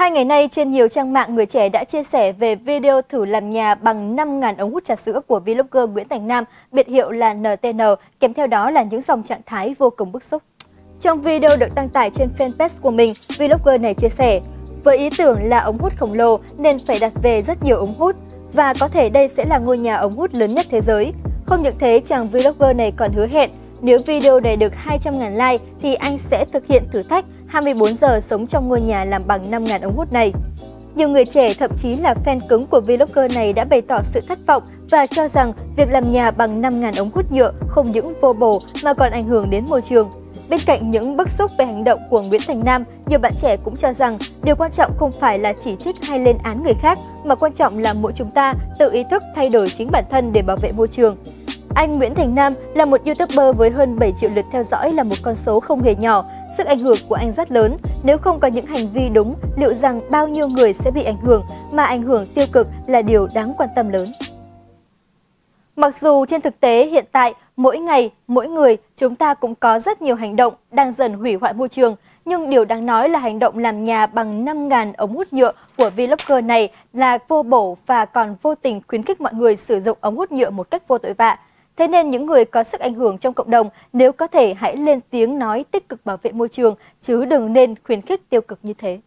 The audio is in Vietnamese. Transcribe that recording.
Hai ngày nay, trên nhiều trang mạng, người trẻ đã chia sẻ về video thử làm nhà bằng 5.000 ống hút trà sữa của vlogger Nguyễn Thành Nam, biệt hiệu là NTN, kèm theo đó là những dòng trạng thái vô cùng bức xúc. Trong video được đăng tải trên fanpage của mình, vlogger này chia sẻ, với ý tưởng là ống hút khổng lồ nên phải đặt về rất nhiều ống hút, và có thể đây sẽ là ngôi nhà ống hút lớn nhất thế giới. Không những thế, chàng vlogger này còn hứa hẹn nếu video này được 200.000 like thì anh sẽ thực hiện thử thách 24 giờ sống trong ngôi nhà làm bằng 5.000 ống hút này. Nhiều người trẻ, thậm chí là fan cứng của vlogger này đã bày tỏ sự thất vọng và cho rằng việc làm nhà bằng 5.000 ống hút nhựa không những vô bổ mà còn ảnh hưởng đến môi trường. Bên cạnh những bức xúc về hành động của Nguyễn Thành Nam, nhiều bạn trẻ cũng cho rằng điều quan trọng không phải là chỉ trích hay lên án người khác, mà quan trọng là mỗi chúng ta tự ý thức thay đổi chính bản thân để bảo vệ môi trường. Anh Nguyễn Thành Nam là một YouTuber với hơn 7 triệu lượt theo dõi là một con số không hề nhỏ. Sức ảnh hưởng của anh rất lớn. Nếu không có những hành vi đúng, liệu rằng bao nhiêu người sẽ bị ảnh hưởng, mà ảnh hưởng tiêu cực là điều đáng quan tâm lớn. Mặc dù trên thực tế hiện tại, mỗi ngày, mỗi người chúng ta cũng có rất nhiều hành động đang dần hủy hoại môi trường, nhưng điều đáng nói là hành động làm nhà bằng 5.000 ống hút nhựa của vlogger này là vô bổ và còn vô tình khuyến khích mọi người sử dụng ống hút nhựa một cách vô tội vạ. Thế nên những người có sức ảnh hưởng trong cộng đồng nếu có thể hãy lên tiếng nói tích cực bảo vệ môi trường, chứ đừng nên khuyến khích tiêu cực như thế.